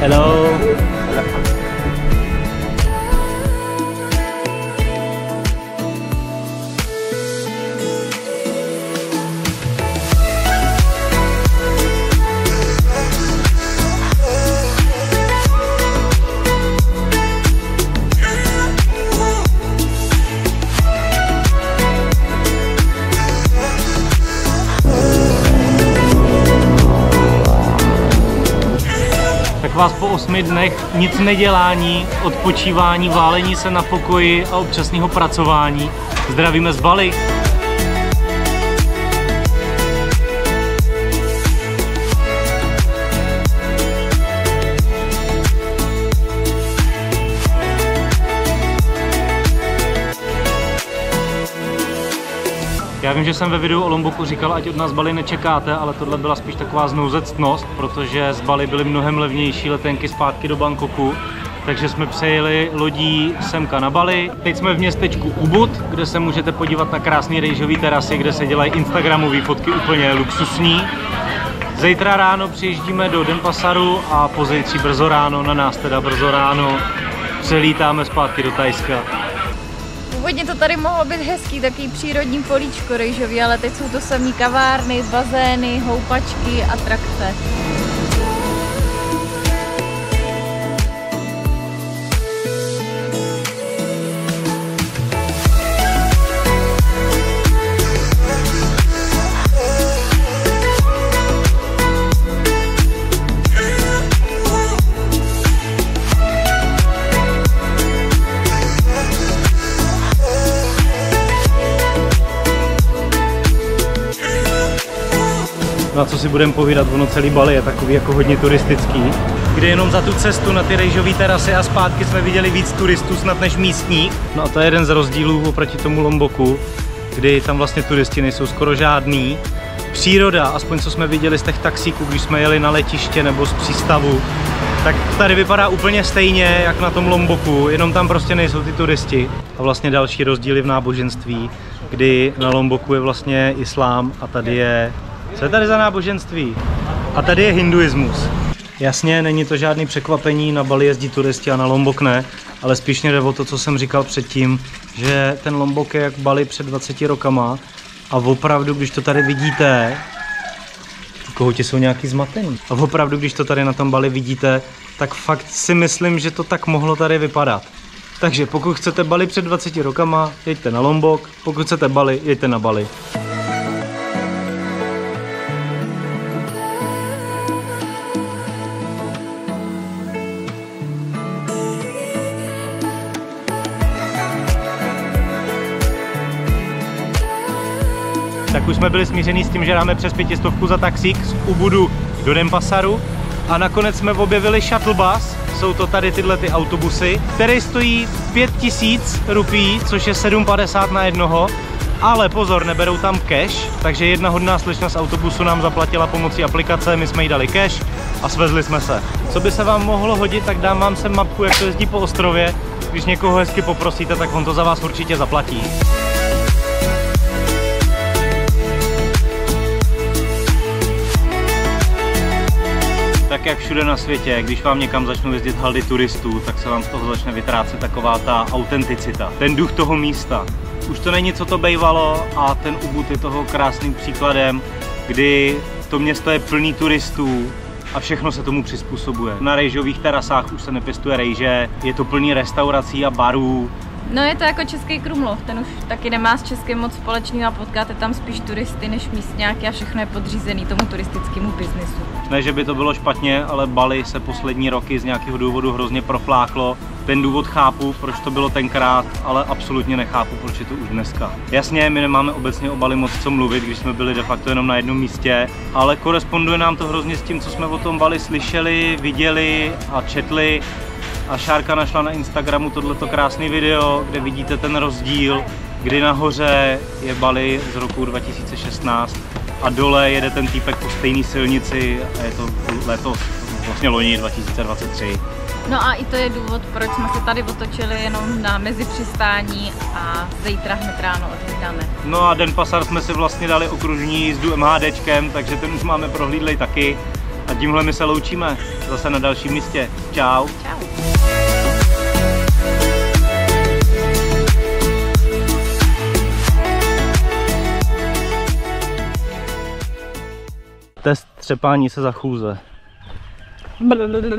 Hello. Tak vás po osmi dnech nic nedělání, odpočívání, válení se na pokoji a občasného pracování. Zdravíme z Bali. Já vím, že jsem ve videu o Lomboku říkal, ať od nás Bali nečekáte, ale tohle byla spíš taková znouzectnost, protože z Bali byly mnohem levnější letenky zpátky do Bangkoku. Takže jsme přejeli lodí semka na Bali. Teď jsme v městečku Ubud, kde se můžete podívat na krásné rejžové terasy, kde se dělají instagramové fotky úplně luxusní. Zítra ráno přijíždíme do Denpasaru a pozítří brzo ráno, na nás teda brzo ráno, přelítáme zpátky do Tajska. Původně to tady mohlo být hezký, takový přírodní políčko rejžový, ale teď jsou to samý kavárny, bazény, houpačky, atrakce. Na co si budeme povídat, ono celý Bali je takový jako hodně turistický. Kdy jenom za tu cestu na ty rejžové terasy a zpátky jsme viděli víc turistů snad než místních. No a to je jeden z rozdílů oproti tomu Lomboku, kdy tam vlastně turisti nejsou skoro žádný. Příroda, aspoň co jsme viděli z těch taxíků, když jsme jeli na letiště nebo z přístavu, tak tady vypadá úplně stejně jak na tom Lomboku, jenom tam prostě nejsou ty turisti. A vlastně další rozdíly v náboženství, kdy na Lomboku je vlastně islám a tady je co je tady za náboženství? A tady je hinduismus. Jasně, není to žádný překvapení, na Bali jezdí turisti a na Lombok ne, ale spíš jde o to, co jsem říkal předtím, že ten Lombok je jak Bali před 20 rokama a opravdu, když to tady vidíte, kohouti jsou nějaký zmatený. A opravdu, když to tady na tom Bali vidíte, tak fakt si myslím, že to tak mohlo tady vypadat. Takže pokud chcete Bali před 20 rokama, jeďte na Lombok, pokud chcete Bali, jeďte na Bali. Tak už jsme byli smíření s tím, že dáme přes pětistovku za taxík z Ubudu do Denpasaru a nakonec jsme objevili shuttle bus, jsou to tady tyhle ty autobusy, které stojí 5000 rupí, což je 7,50 na jednoho, ale pozor, neberou tam cash, takže jedna hodná slečna z autobusu nám zaplatila pomocí aplikace, my jsme jí dali cash a svezli jsme se. Co by se vám mohlo hodit, tak dám vám sem mapku, jak to jezdí po ostrově. Když někoho hezky poprosíte, tak on to za vás určitě zaplatí. Tak jak všude na světě, když vám někam začnou jezdit haldy turistů, tak se vám z toho začne vytrácet taková ta autenticita, ten duch toho místa. Už to není, co to bejvalo a ten Ubud je toho krásným příkladem, kdy to město je plný turistů, a všechno se tomu přizpůsobuje. Na rejžových terasách už se nepěstuje rejže, je to plný restaurací a barů, No je to jako Český Krumlov, ten už taky nemá s Českým moc společného a potkáte tam spíš turisty než místňáky a všechno je podřízený tomu turistickému biznesu. Ne, že by to bylo špatně, ale Bali se poslední roky z nějakého důvodu hrozně profláklo. Ten důvod chápu, proč to bylo tenkrát, ale absolutně nechápu, proč je to už dneska. Jasně, my nemáme obecně o Bali moc co mluvit, když jsme byli de facto jenom na jednom místě, ale koresponduje nám to hrozně s tím, co jsme o tom Bali slyšeli, viděli a četli a Šárka našla na Instagramu tohleto krásný video, kde vidíte ten rozdíl, kdy nahoře je Bali z roku 2016 a dole jede ten týpek po stejné silnici a je to letos, vlastně loni 2023. No a i to je důvod, proč jsme se tady otočili jenom na mezipřistání a zítra hned ráno odvídáme. No a den pasar jsme si vlastně dali okružní jízdu MHDčkem, takže ten už máme prohlídlej taky. A tímhle my se loučíme. Zase na dalším místě. Čau. Čau. test třepání se za chůze.